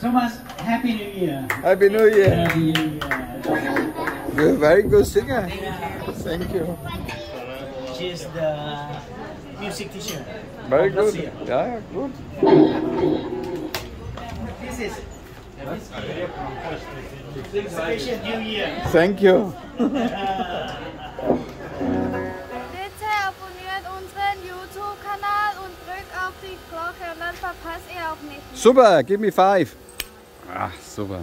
Happy New Year. Happy New Year. You're a very good singer. Thank you. She's the music teacher. Very good. Russia. Yeah, yeah, good. This is special New Year. Thank you. Bitte abonniert unseren YouTube-Kanal und drückt auf die Glocke und dann verpasst ihr auch nicht. Super, give me five. Ah, super.